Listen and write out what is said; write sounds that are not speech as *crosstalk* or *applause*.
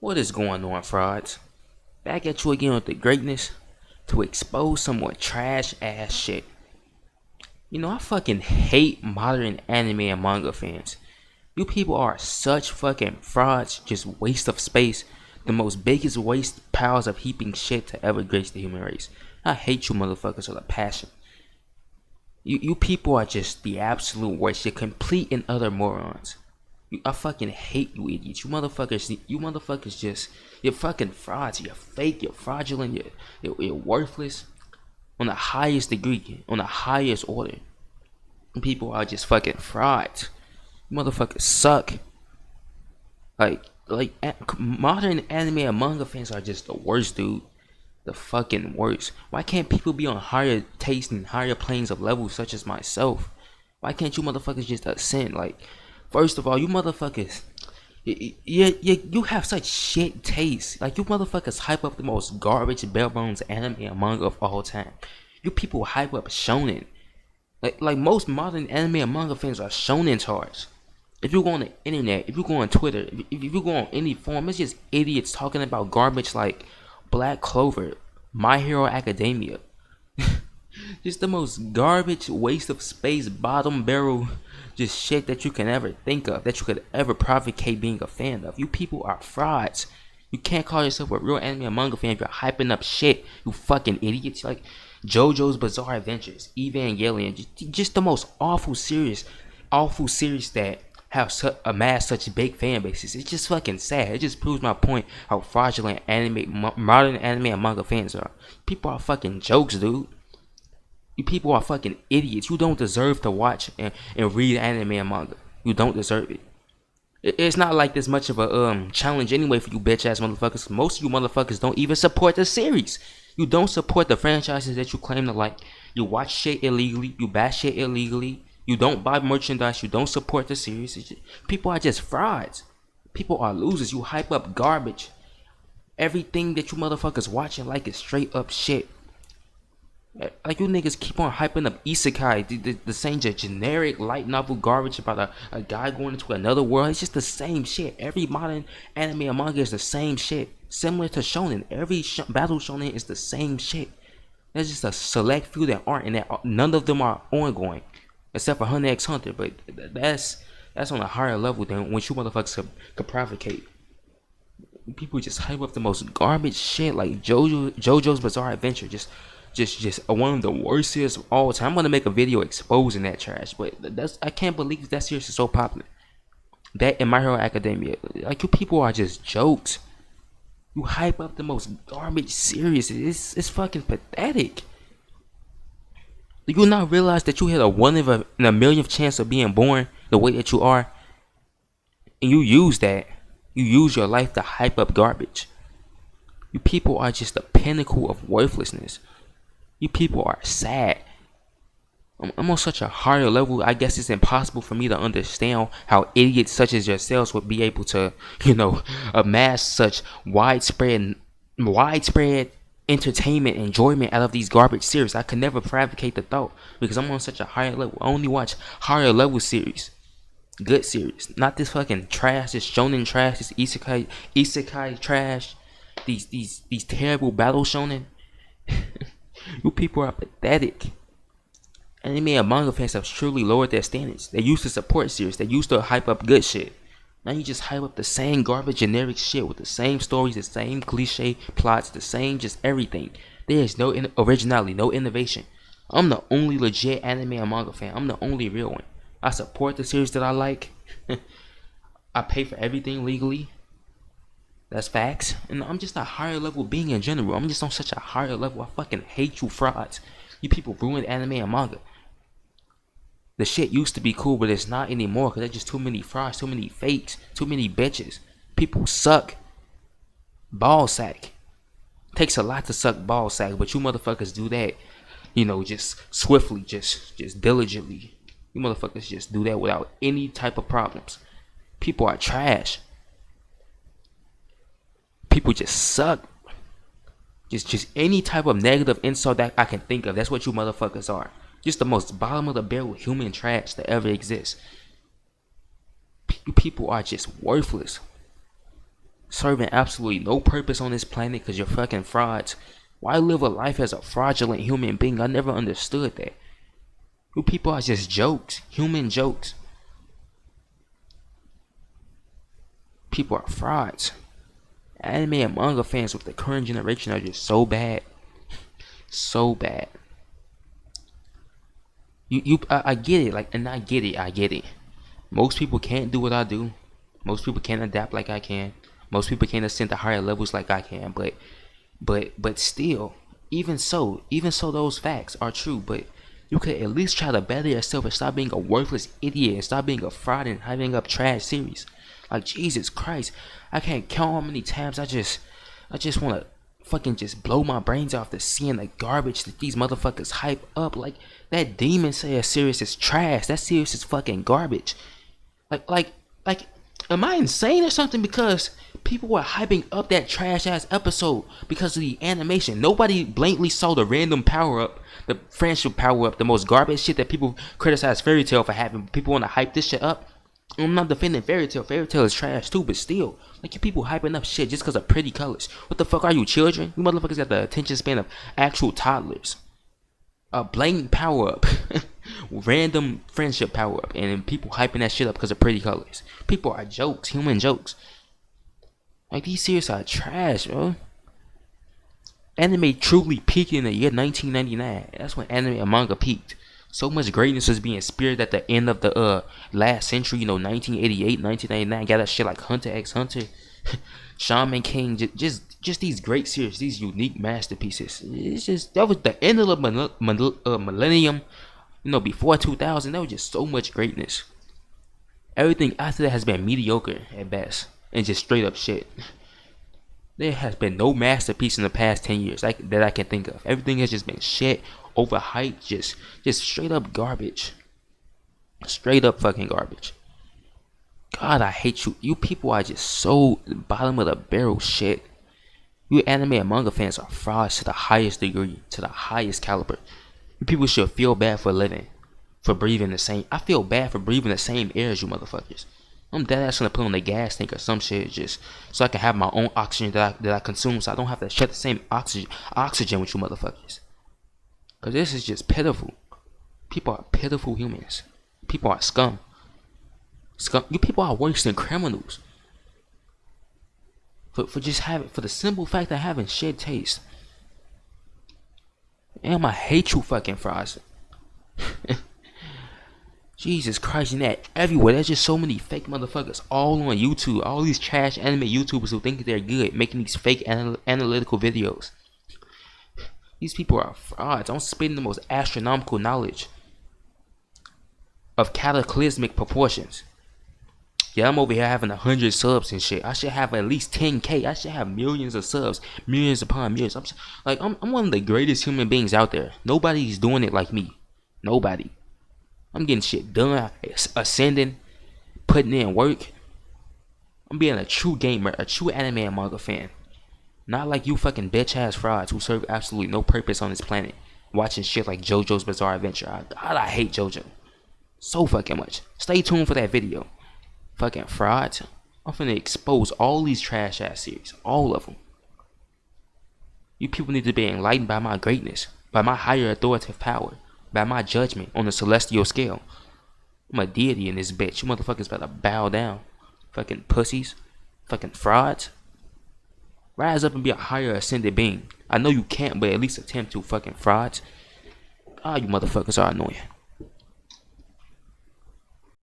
What is going on, frauds? Back at you again with the greatness to expose some more trash ass shit. You know, I fucking hate modern anime and manga fans. You people are such fucking frauds, just waste of space, the most biggest waste piles of heaping shit to ever grace the human race. I hate you motherfuckers with a passion. You you people are just the absolute worst. You're complete and utter morons. I fucking hate you idiots. You motherfuckers, you motherfuckers just, you're fucking frauds. You're fake. You're fraudulent. You're, you're, you're worthless on the highest degree, on the highest order. People are just fucking frauds. You motherfuckers suck. Like, like modern anime and manga fans are just the worst, dude. The fucking worst. Why can't people be on higher taste and higher planes of levels such as myself? Why can't you motherfuckers just ascend? Like, First of all, you motherfuckers, you, you, you have such shit taste. Like, you motherfuckers hype up the most garbage, bare bones anime and manga of all time. You people hype up shonen. Like, like most modern anime and manga fans are shonen charts. If you go on the internet, if you go on Twitter, if, if you go on any forum, it's just idiots talking about garbage like Black Clover, My Hero Academia. *laughs* just the most garbage waste of space, bottom barrel just shit that you can ever think of, that you could ever provocate being a fan of. You people are frauds. You can't call yourself a real anime manga fan if you're hyping up shit. You fucking idiots. Like JoJo's Bizarre Adventures, Evangelion, just, just the most awful series, awful series that have su- amassed such big fan bases. It's just fucking sad. It just proves my point how fraudulent anime, modern anime and manga fans are. People are fucking jokes, dude. You people are fucking idiots. You don't deserve to watch and, and read anime and manga. You don't deserve it. It's not like this much of a um challenge anyway for you bitch ass motherfuckers. Most of you motherfuckers don't even support the series. You don't support the franchises that you claim to like. You watch shit illegally. You buy shit illegally. You don't buy merchandise. You don't support the series. Just, people are just frauds. People are losers. You hype up garbage. Everything that you motherfuckers watching like is straight up shit. Like you niggas keep on hyping up isekai, the, the, the same generic light novel garbage about a, a guy going into another world. It's just the same shit. Every modern anime and manga is the same shit. Similar to shonen, every sh- battle shonen is the same shit. There's just a select few that aren't, and that uh, none of them are ongoing, except for Hunter X Hunter. But that's that's on a higher level than when you motherfuckers could, could provocate. People just hype up the most garbage shit like JoJo JoJo's Bizarre Adventure. Just just just one of the worstest of all time. I'm gonna make a video exposing that trash, but that's I can't believe that series is so popular. That in My Hero Academia, like you people are just jokes. You hype up the most garbage series. It's it's fucking pathetic. Do you not realize that you had a one of a, in a chance of being born the way that you are, and you use that. You use your life to hype up garbage. You people are just the pinnacle of worthlessness. You people are sad. I'm, on such a higher level. I guess it's impossible for me to understand how idiots such as yourselves would be able to, *laughs* you know, amass such widespread, widespread entertainment, enjoyment out of these garbage series. I could never provocate the thought because I'm on such a higher level. I only watch higher level series, good series, not this fucking trash, this shonen trash, this isekai, isekai trash, these these these terrible battle shonen. You people are pathetic. Anime and manga fans have truly lowered their standards. They used to support series. They used to hype up good shit. Now you just hype up the same garbage generic shit with the same stories, the same cliche plots, the same just everything. There is no in- originality, no innovation. I'm the only legit anime and manga fan. I'm the only real one. I support the series that I like. *laughs* I pay for everything legally. That's facts. And I'm just a higher level being in general. I'm just on such a higher level. I fucking hate you frauds. You people ruined anime and manga. The shit used to be cool, but it's not anymore because there's just too many frauds, too many fakes, too many bitches. People suck. Ball sack. Takes a lot to suck ball sack, but you motherfuckers do that, you know, just swiftly, just just diligently. You motherfuckers just do that without any type of problems. People are trash people just suck. Just just any type of negative insult that I can think of. That's what you motherfuckers are. Just the most bottom of the barrel human trash that ever exists. You people are just worthless. serving absolutely no purpose on this planet because you're fucking frauds. Why live a life as a fraudulent human being? I never understood that. You people are just jokes, human jokes. People are frauds. Anime and manga fans with the current generation are just so bad. So bad. You you I, I get it, like and I get it, I get it. Most people can't do what I do. Most people can't adapt like I can. Most people can't ascend to higher levels like I can. But but but still, even so, even so those facts are true, but you could at least try to better yourself and stop being a worthless idiot and stop being a fraud and having up trash series. Like Jesus Christ, I can't count how many times I just, I just want to fucking just blow my brains off to seeing the garbage that these motherfuckers hype up. Like that Demon Slayer series is trash. That series is fucking garbage. Like, like, like, am I insane or something? Because people were hyping up that trash ass episode because of the animation. Nobody blatantly saw the random power up, the friendship power up, the most garbage shit that people criticize Fairy Tail for having. People want to hype this shit up. I'm not defending Fairy Tail. Fairy Tail is trash too, but still, like you people hyping up shit just because of pretty colors. What the fuck are you, children? You motherfuckers got the attention span of actual toddlers. A blatant power up, *laughs* random friendship power up, and people hyping that shit up because of pretty colors. People are jokes, human jokes. Like these series are trash, bro. Anime truly peaked in the year 1999. That's when anime and manga peaked so much greatness was being speared at the end of the uh last century, you know, 1988, 1999. Got that shit like Hunter x Hunter, *laughs* Shaman King, just, just just these great series, these unique masterpieces. It's just that was the end of the uh, millennium, you know, before 2000. That was just so much greatness. Everything after that has been mediocre at best and just straight up shit. There has been no masterpiece in the past 10 years like, that I can think of. Everything has just been shit overhyped, just just straight up garbage. Straight up fucking garbage. God, I hate you. You people are just so bottom of the barrel shit. You anime and manga fans are frauds to the highest degree, to the highest caliber. You people should feel bad for living, for breathing the same. I feel bad for breathing the same air as you motherfuckers. I'm dead ass gonna put on the gas tank or some shit just so I can have my own oxygen that I, that I consume so I don't have to share the same oxygen oxygen with you motherfuckers. Cause this is just pitiful. People are pitiful humans. People are scum. Scum. You people are worse than criminals. For for just having for the simple fact of having shit taste. Damn, I hate you fucking fries. *laughs* Jesus Christ, and that everywhere. There's just so many fake motherfuckers all on YouTube. All these trash anime YouTubers who think they're good, making these fake anal analytical videos. These people are frauds. I'm spitting the most astronomical knowledge of cataclysmic proportions. Yeah, I'm over here having a hundred subs and shit. I should have at least 10k. I should have millions of subs, millions upon millions. I'm like I'm, I'm one of the greatest human beings out there. Nobody's doing it like me. Nobody. I'm getting shit done, ascending, putting in work. I'm being a true gamer, a true anime and manga fan. Not like you fucking bitch ass frauds who serve absolutely no purpose on this planet. Watching shit like JoJo's Bizarre Adventure. God, I hate JoJo. So fucking much. Stay tuned for that video. Fucking frauds. I'm finna expose all these trash ass series. All of them. You people need to be enlightened by my greatness. By my higher authoritative power. By my judgment on the celestial scale. I'm a deity in this bitch. You motherfuckers better bow down. Fucking pussies. Fucking frauds. Rise up and be a higher ascended being. I know you can't, but at least attempt to fucking frauds. Ah, you motherfuckers are annoying.